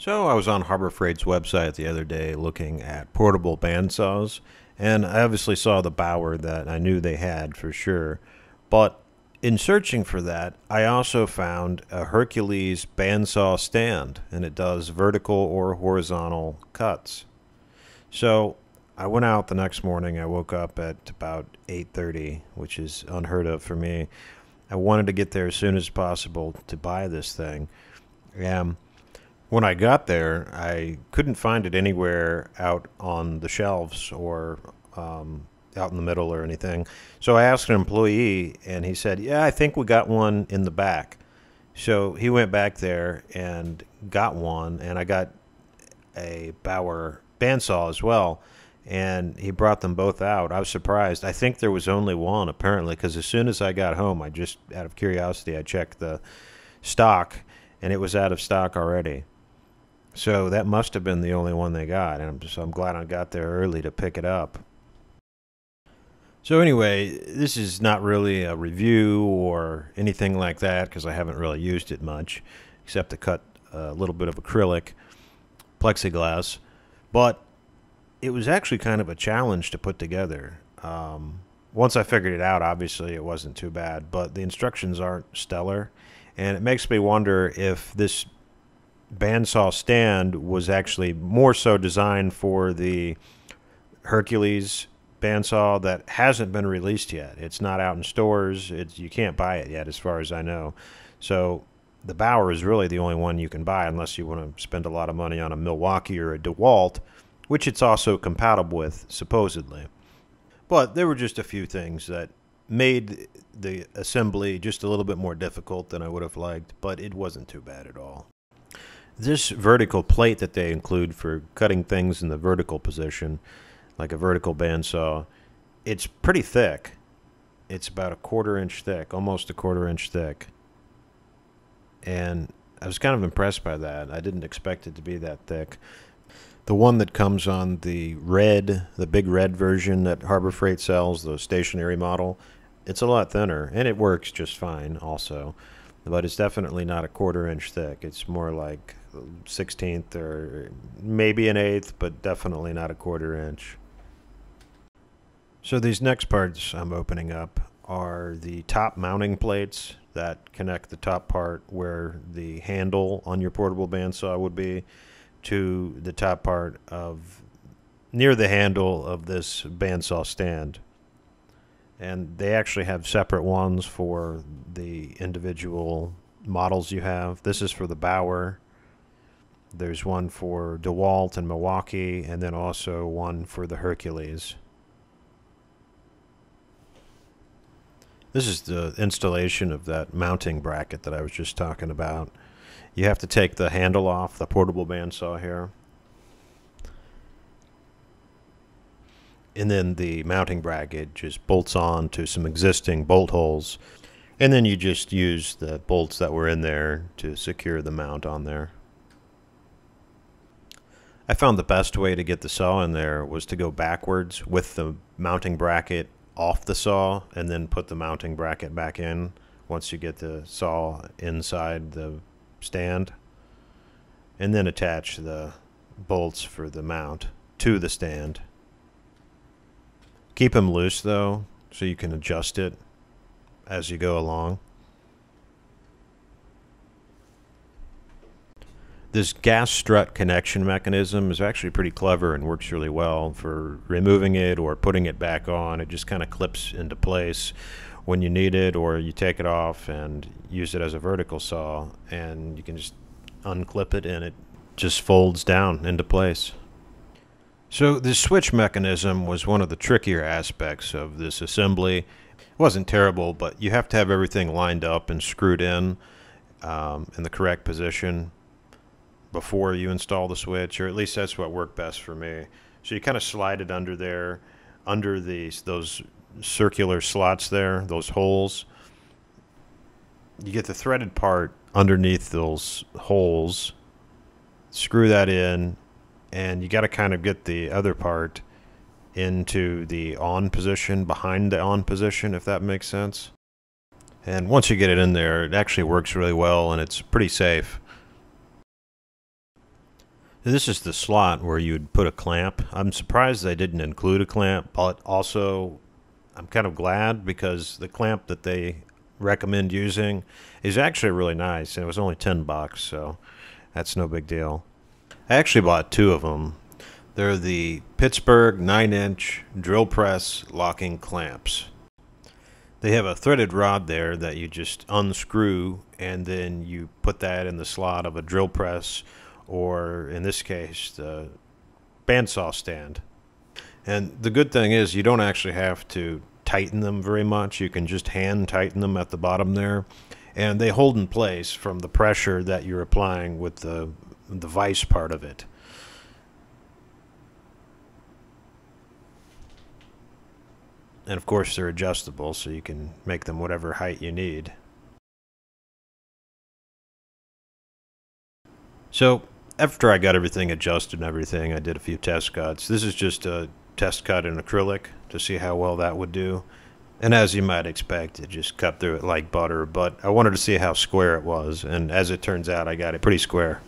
So I was on Harbor Freight's website the other day looking at portable bandsaws, and I obviously saw the Bauer that I knew they had for sure. But in searching for that, I also found a Hercules bandsaw stand, and it does vertical or horizontal cuts. So I went out the next morning. I woke up at about 8:30, which is unheard of for me. I wanted to get there as soon as possible to buy this thing. Um, when I got there, I couldn't find it anywhere out on the shelves or um, out in the middle or anything. So I asked an employee, and he said, "Yeah, I think we got one in the back." So he went back there and got one, and I got a Bauer bandsaw as well. And he brought them both out. I was surprised. I think there was only one apparently, because as soon as I got home, I just out of curiosity I checked the stock, and it was out of stock already. So that must have been the only one they got, and I'm just I'm glad I got there early to pick it up. So anyway, this is not really a review or anything like that because I haven't really used it much, except to cut a little bit of acrylic plexiglass. But it was actually kind of a challenge to put together. Um, once I figured it out, obviously it wasn't too bad, but the instructions aren't stellar, and it makes me wonder if this bandsaw stand was actually more so designed for the Hercules bandsaw that hasn't been released yet. It's not out in stores. It's you can't buy it yet, as far as I know. So the Bauer is really the only one you can buy unless you want to spend a lot of money on a Milwaukee or a DeWalt, which it's also compatible with supposedly. But there were just a few things that made the assembly just a little bit more difficult than I would have liked, but it wasn't too bad at all. This vertical plate that they include for cutting things in the vertical position, like a vertical bandsaw, it's pretty thick. It's about a quarter inch thick, almost a quarter inch thick. And I was kind of impressed by that. I didn't expect it to be that thick. The one that comes on the red, the big red version that Harbor Freight sells, the stationary model, it's a lot thinner and it works just fine also. But it's definitely not a quarter inch thick. It's more like 16th or maybe an eighth, but definitely not a quarter inch. So these next parts I'm opening up are the top mounting plates that connect the top part where the handle on your portable bandsaw would be to the top part of near the handle of this bandsaw stand. And they actually have separate ones for the individual models you have. This is for the Bauer there's one for DeWalt and Milwaukee, and then also one for the Hercules. This is the installation of that mounting bracket that I was just talking about. You have to take the handle off the portable bandsaw here. And then the mounting bracket just bolts on to some existing bolt holes. And then you just use the bolts that were in there to secure the mount on there. I found the best way to get the saw in there was to go backwards with the mounting bracket off the saw and then put the mounting bracket back in once you get the saw inside the stand and then attach the bolts for the mount to the stand. Keep them loose though so you can adjust it as you go along. This gas strut connection mechanism is actually pretty clever and works really well for removing it or putting it back on. It just kind of clips into place when you need it, or you take it off and use it as a vertical saw, and you can just unclip it and it just folds down into place. So the switch mechanism was one of the trickier aspects of this assembly. It wasn't terrible, but you have to have everything lined up and screwed in um, in the correct position before you install the switch, or at least that's what worked best for me. So you kind of slide it under there, under these those circular slots there, those holes. You get the threaded part underneath those holes. Screw that in, and you got to kind of get the other part into the on position behind the on position, if that makes sense. And once you get it in there, it actually works really well and it's pretty safe. This is the slot where you'd put a clamp. I'm surprised they didn't include a clamp, but also I'm kind of glad because the clamp that they recommend using is actually really nice and it was only 10 bucks, so that's no big deal. I actually bought two of them. They're the Pittsburgh 9 inch drill press locking clamps. They have a threaded rod there that you just unscrew and then you put that in the slot of a drill press or in this case the bandsaw stand. And the good thing is you don't actually have to tighten them very much. You can just hand tighten them at the bottom there and they hold in place from the pressure that you're applying with the the vise part of it. And of course, they're adjustable, so you can make them whatever height you need. So, after I got everything adjusted and everything, I did a few test cuts. This is just a test cut in acrylic to see how well that would do. And as you might expect, it just cut through it like butter, but I wanted to see how square it was, and as it turns out, I got it pretty square.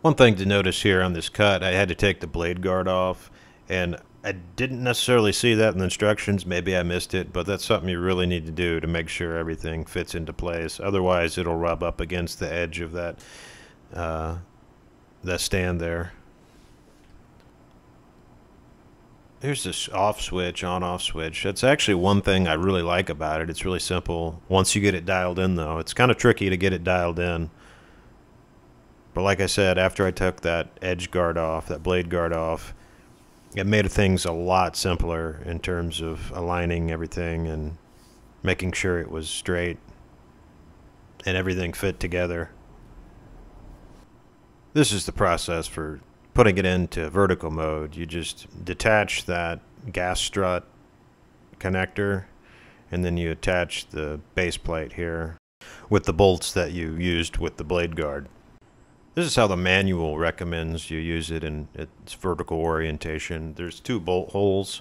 One thing to notice here on this cut, I had to take the blade guard off, and I didn't necessarily see that in the instructions. Maybe I missed it, but that's something you really need to do to make sure everything fits into place. Otherwise, it'll rub up against the edge of that uh, that stand there. Here's this off switch, on off switch. That's actually one thing I really like about it. It's really simple. Once you get it dialed in, though, it's kind of tricky to get it dialed in. But like I said, after I took that edge guard off, that blade guard off, it made things a lot simpler in terms of aligning everything and making sure it was straight and everything fit together. This is the process for putting it into vertical mode. You just detach that gas strut connector and then you attach the base plate here with the bolts that you used with the blade guard. This is how the manual recommends you use it in its vertical orientation. There's two bolt holes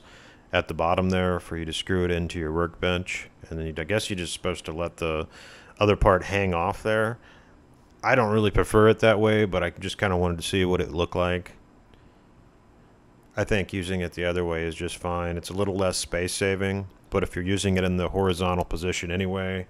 at the bottom there for you to screw it into your workbench. And then I guess you're just supposed to let the other part hang off there. I don't really prefer it that way, but I just kind of wanted to see what it looked like. I think using it the other way is just fine. It's a little less space saving, but if you're using it in the horizontal position anyway,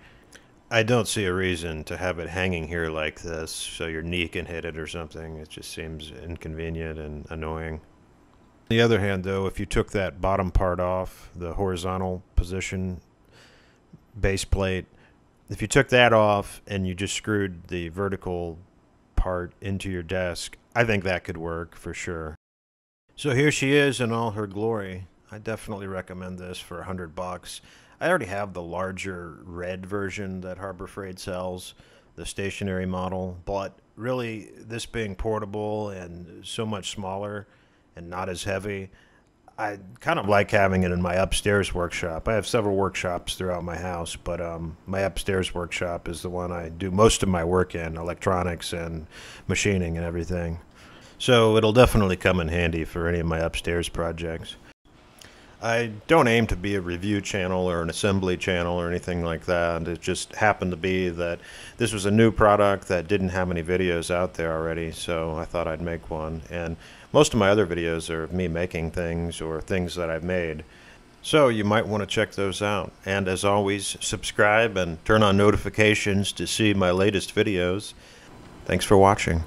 I don't see a reason to have it hanging here like this so your knee can hit it or something. It just seems inconvenient and annoying. On the other hand, though, if you took that bottom part off, the horizontal position base plate, if you took that off and you just screwed the vertical part into your desk, I think that could work for sure. So here she is in all her glory. I definitely recommend this for a hundred bucks. I already have the larger red version that Harbor Freight sells, the stationary model, but really this being portable and so much smaller and not as heavy, I kind of like having it in my upstairs workshop. I have several workshops throughout my house, but um, my upstairs workshop is the one I do most of my work in, electronics and machining and everything. So it'll definitely come in handy for any of my upstairs projects. I don't aim to be a review channel or an assembly channel or anything like that. It just happened to be that this was a new product that didn't have any videos out there already, so I thought I'd make one. And most of my other videos are me making things or things that I've made. So you might want to check those out. And as always, subscribe and turn on notifications to see my latest videos. Thanks for watching.